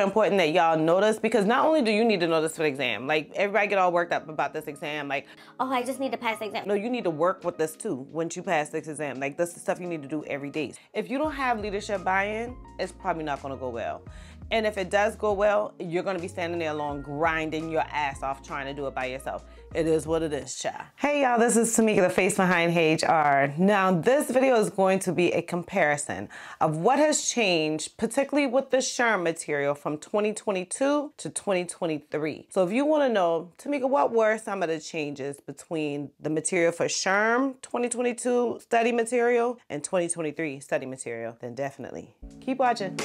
important that y'all notice because not only do you need to know this for the exam, like everybody get all worked up about this exam, like, oh, I just need to pass the exam. No, you need to work with this too once you pass this exam. Like, this is stuff you need to do every day. If you don't have leadership buy-in, it's probably not gonna go well. And if it does go well, you're gonna be standing there alone grinding your ass off trying to do it by yourself. It is what it is, child. Hey y'all, this is Timeka, the face behind HR. Now, this video is going to be a comparison of what has changed, particularly with the SHRM material from 2022 to 2023. So if you wanna know, Timeka, what were some of the changes between the material for SHRM 2022 study material and 2023 study material, then definitely keep watching.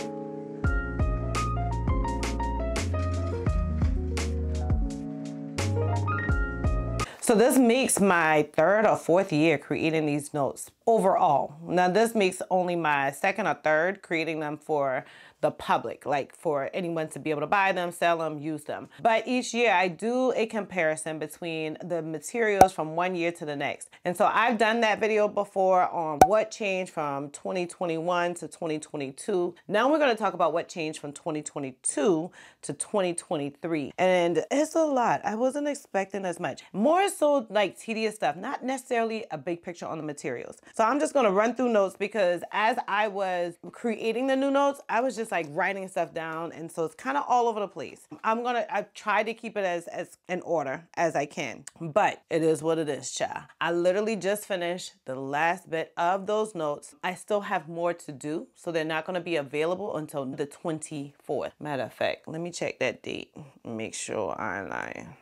So this makes my third or fourth year creating these notes overall. Now this makes only my second or third creating them for the public, like for anyone to be able to buy them, sell them, use them. But each year I do a comparison between the materials from one year to the next. And so I've done that video before on what changed from 2021 to 2022. Now we're gonna talk about what changed from 2022 to 2023. And it's a lot. I wasn't expecting as much. More so like tedious stuff, not necessarily a big picture on the materials. So I'm just gonna run through notes because as I was creating the new notes, I was just just like writing stuff down. And so it's kind of all over the place. I'm gonna, I try to keep it as, as in order as I can, but it is what it is, child. I literally just finished the last bit of those notes. I still have more to do, so they're not gonna be available until the 24th. Matter of fact, let me check that date. Make sure I'm lying.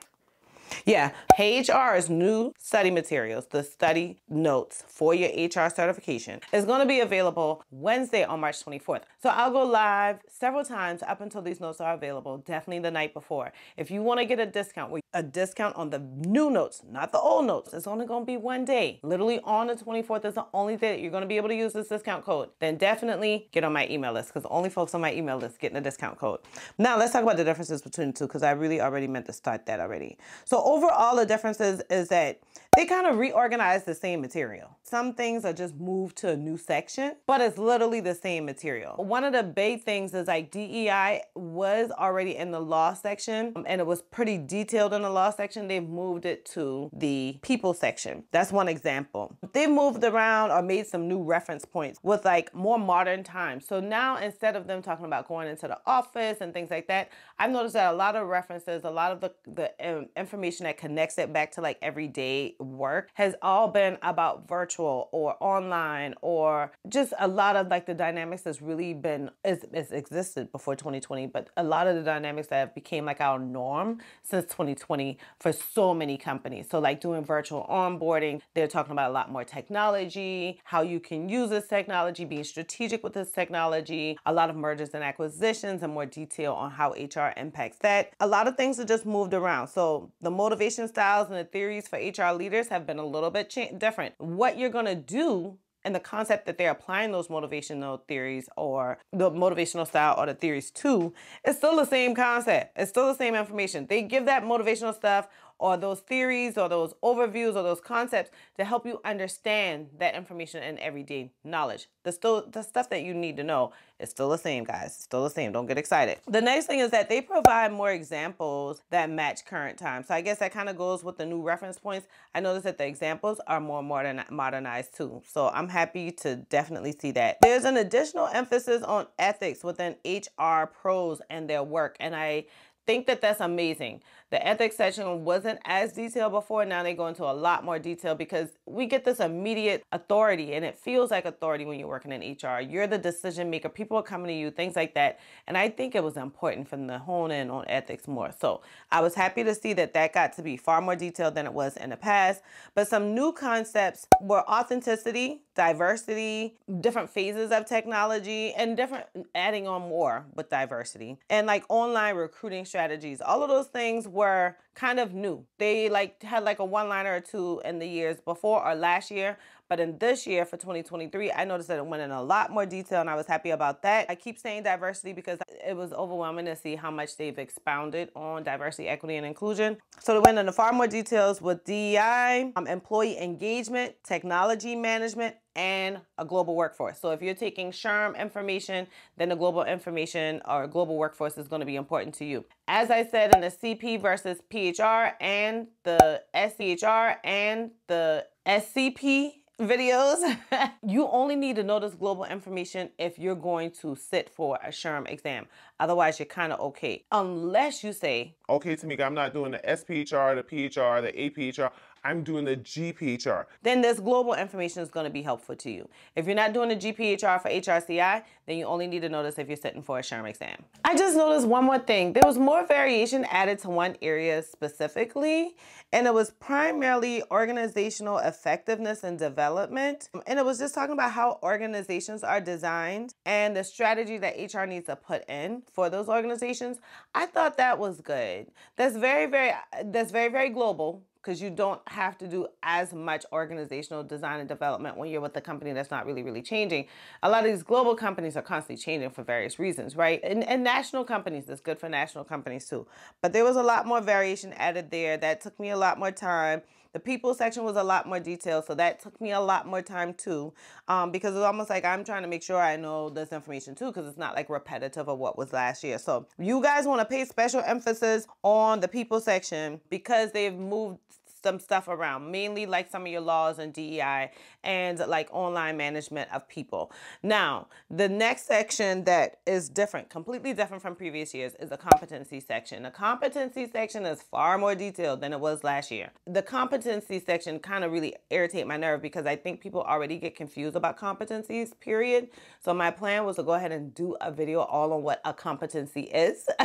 Yeah, HR's new study materials, the study notes for your HR certification, is going to be available Wednesday on March 24th. So I'll go live several times up until these notes are available, definitely the night before. If you want to get a discount, a discount on the new notes, not the old notes, it's only going to be one day. Literally on the 24th is the only day that you're going to be able to use this discount code. Then definitely get on my email list because only folks on my email list getting a discount code. Now let's talk about the differences between the two because I really already meant to start that already. So overall, the differences is that they kind of reorganize the same material. Some things are just moved to a new section, but it's literally the same material. One of the big things is like DEI was already in the law section um, and it was pretty detailed in the law section. They've moved it to the people section. That's one example. They moved around or made some new reference points with like more modern times. So now instead of them talking about going into the office and things like that, I've noticed that a lot of references, a lot of the, the um, information that connects it back to like everyday work has all been about virtual or online or just a lot of like the dynamics that's really been is, is existed before 2020 but a lot of the dynamics that have became like our norm since 2020 for so many companies. So like doing virtual onboarding they're talking about a lot more technology how you can use this technology being strategic with this technology a lot of mergers and acquisitions and more detail on how hr impacts that. A lot of things are just moved around. So the motivation styles and the theories for hr leaders have been a little bit different. What you're going to do and the concept that they're applying those motivational theories or the motivational style or the theories to is still the same concept. It's still the same information. They give that motivational stuff or those theories or those overviews or those concepts to help you understand that information and everyday knowledge. The still the stuff that you need to know is still the same, guys. It's still the same. Don't get excited. The next thing is that they provide more examples that match current time. So I guess that kind of goes with the new reference points. I noticed that the examples are more modern modernized too. So I'm happy to definitely see that. There's an additional emphasis on ethics within HR pros and their work. And I think that that's amazing. The ethics section wasn't as detailed before. Now they go into a lot more detail because we get this immediate authority and it feels like authority when you're working in HR. You're the decision maker. People are coming to you, things like that. And I think it was important for them to hone in on ethics more. So I was happy to see that that got to be far more detailed than it was in the past. But some new concepts were authenticity, diversity, different phases of technology, and different mm, adding on more with diversity. And like online recruiting strategies. All of those things were kind of new. They like had like a one liner or two in the years before or last year, But in this year for 2023, I noticed that it went in a lot more detail and I was happy about that. I keep saying diversity because it was overwhelming to see how much they've expounded on diversity, equity, and inclusion. So they went into far more details with DEI, um, employee engagement, technology management, and a global workforce. So if you're taking SHRM information, then the global information or global workforce is going to be important to you. As I said in the CP versus PHR and the SPHR and the SCP videos, you only need to know this global information if you're going to sit for a SHRM exam. Otherwise, you're kind of okay. Unless you say, okay, Timeka, I'm not doing the SPHR, the PHR, the APHR. I'm doing the GPHR. Then this global information is going to be helpful to you. If you're not doing the GPHR for HRCI, then you only need to notice if you're sitting for a SHRM exam. I just noticed one more thing. There was more variation added to one area specifically, and it was primarily organizational effectiveness and development. And it was just talking about how organizations are designed and the strategy that HR needs to put in for those organizations. I thought that was good. That's very, very, that's very, very global because you don't have to do as much organizational design and development when you're with a company that's not really, really changing. A lot of these global companies are constantly changing for various reasons, right? And, and national companies, that's good for national companies too. But there was a lot more variation added there. That took me a lot more time. The people section was a lot more detailed, so that took me a lot more time too, um, because it's almost like I'm trying to make sure I know this information too, because it's not like repetitive of what was last year. So you guys want to pay special emphasis on the people section because they've moved some stuff around, mainly like some of your laws and DEI and like online management of people. Now, the next section that is different, completely different from previous years, is the competency section. The competency section is far more detailed than it was last year. The competency section kind of really irritate my nerve because I think people already get confused about competencies, period. So my plan was to go ahead and do a video all on what a competency is.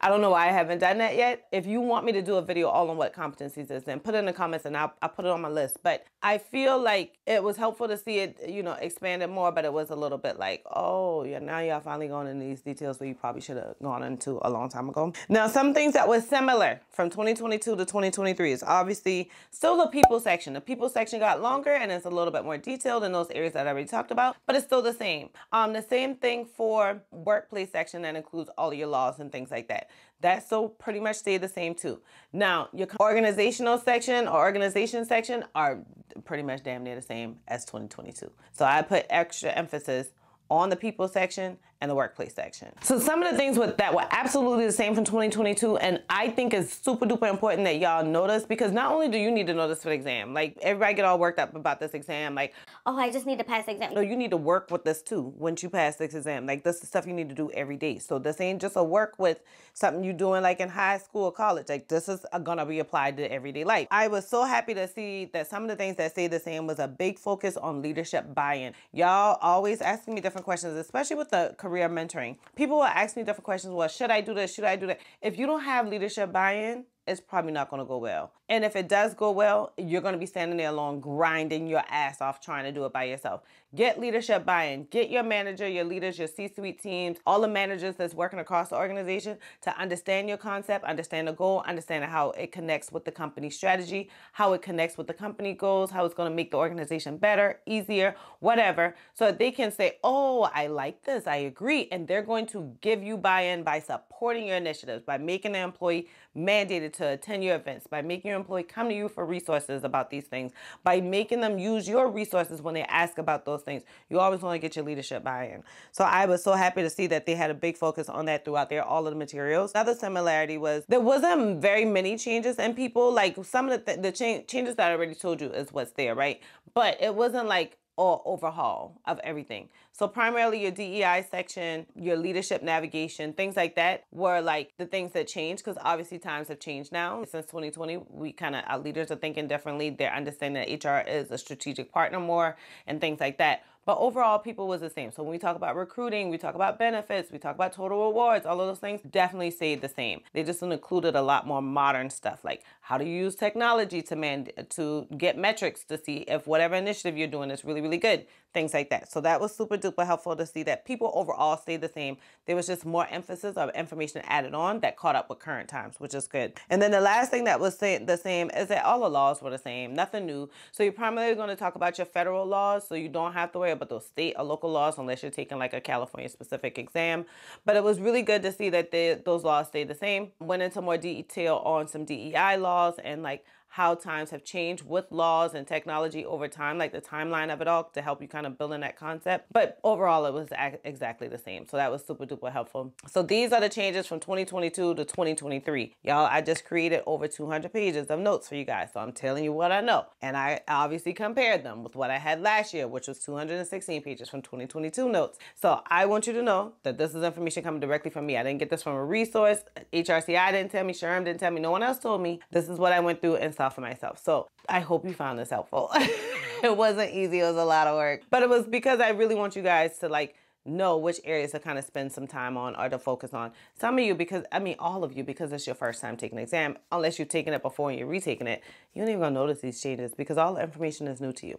I don't know why I haven't done that yet. If you want me to do a video all on what competencies is, then put it in the comments and I'll, I'll put it on my list. But I feel like it was helpful to see it, you know, expanded more, but it was a little bit like, oh, yeah, now y'all finally going into these details where you probably should have gone into a long time ago. Now, some things that were similar from 2022 to 2023 is obviously still the people section. The people section got longer and it's a little bit more detailed in those areas that I already talked about, but it's still the same. Um, the same thing for workplace section that includes all your laws and things like that. That still pretty much stay the same too. Now, your organizational section or organization section are pretty much damn near the same as 2022. So I put extra emphasis on the people section and the workplace section. So some of the things with, that were absolutely the same from 2022 and I think is super duper important that y'all notice because not only do you need to know this for the exam, like everybody get all worked up about this exam, like, oh, I just need to pass the exam. No, you need to work with this too once you pass this exam. Like this is stuff you need to do every day. So this ain't just a work with something you doing like in high school or college. Like this is gonna be applied to everyday life. I was so happy to see that some of the things that stayed the same was a big focus on leadership buy-in. Y'all always asking me different questions, especially with the career mentoring. People will ask me different questions. Well, should I do this? Should I do that? If you don't have leadership buy-in, it's probably not going to go well. And if it does go well, you're going to be standing there alone grinding your ass off trying to do it by yourself. Get leadership buy-in. Get your manager, your leaders, your C-suite teams, all the managers that's working across the organization to understand your concept, understand the goal, understand how it connects with the company strategy, how it connects with the company goals, how it's going to make the organization better, easier, whatever, so they can say, "Oh, I like this. I agree." And they're going to give you buy-in by supporting your initiatives, by making the employee mandated to attend your events, by making your employee come to you for resources about these things, by making them use your resources when they ask about those things. You always want to get your leadership buy-in. So I was so happy to see that they had a big focus on that throughout there, all of the materials. Another similarity was there wasn't very many changes in people. Like some of the, th the cha changes that I already told you is what's there, right? But it wasn't like or overhaul of everything. So primarily your DEI section, your leadership navigation, things like that were like the things that changed because obviously times have changed now. Since 2020, we kind of, our leaders are thinking differently. They're understanding that HR is a strategic partner more and things like that. But overall, people was the same. So when we talk about recruiting, we talk about benefits, we talk about total rewards, all of those things definitely stayed the same. They just included a lot more modern stuff like how to use technology to man to get metrics to see if whatever initiative you're doing is really, really good, things like that. So that was super duper helpful to see that people overall stayed the same. There was just more emphasis of information added on that caught up with current times, which is good. And then the last thing that was the same is that all the laws were the same, nothing new. So you're primarily going to talk about your federal laws, so you don't have to worry about those state or local laws unless you're taking like a California specific exam. But it was really good to see that those laws stayed the same. Went into more detail on some DEI laws and like how times have changed with laws and technology over time, like the timeline of it all to help you kind of build in that concept. But overall, it was exactly the same. So that was super duper helpful. So these are the changes from 2022 to 2023. Y'all, I just created over 200 pages of notes for you guys. So I'm telling you what I know. And I obviously compared them with what I had last year, which was 216 pages from 2022 notes. So I want you to know that this is information coming directly from me. I didn't get this from a resource. HRCI didn't tell me. SHRM didn't tell me. No one else told me. This is what I went through and for myself. So I hope you found this helpful. it wasn't easy, it was a lot of work, but it was because I really want you guys to like know which areas to kind of spend some time on or to focus on. Some of you, because I mean, all of you, because it's your first time taking an exam, unless you've taken it before and you're retaking it, you don't even gonna notice these changes because all the information is new to you.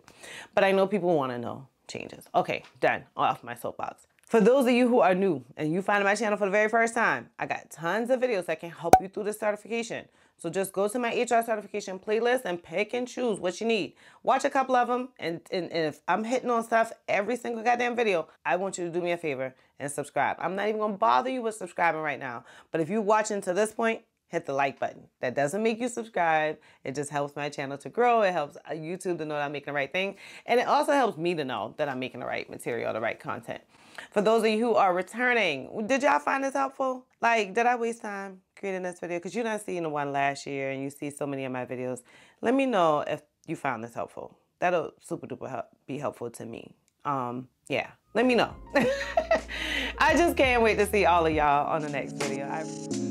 But I know people wanna know changes. Okay, done, off my soapbox. For those of you who are new and you find my channel for the very first time, I got tons of videos that can help you through the certification. So just go to my HR certification playlist and pick and choose what you need. Watch a couple of them, and, and, and, if I'm hitting on stuff every single goddamn video, I want you to do me a favor and subscribe. I'm not even gonna bother you with subscribing right now, but if you're watching to this point, hit the like button. That doesn't make you subscribe. It just helps my channel to grow. It helps uh, YouTube to know that I'm making the right thing. And it also helps me to know that I'm making the right material, the right content. For those of you who are returning, did y'all find this helpful? Like, did I waste time creating this video? Because you're not seeing the one last year and you see so many of my videos. Let me know if you found this helpful. That'll super duper help, be helpful to me. Um, yeah, let me know. I just can't wait to see all of y'all on the next video. I